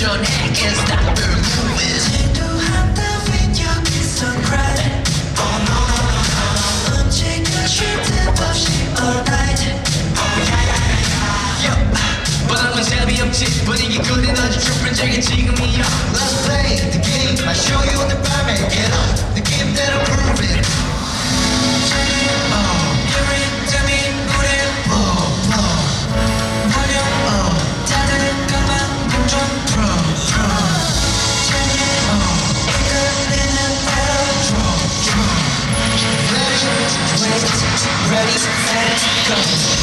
your stop her moving. She do hot down with your kiss. Oh no no no no. 없이 alright. But I won't tell me I'm cheap, but you couldn't understand. 지금이야. Everybody's friends, cause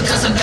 cause I'm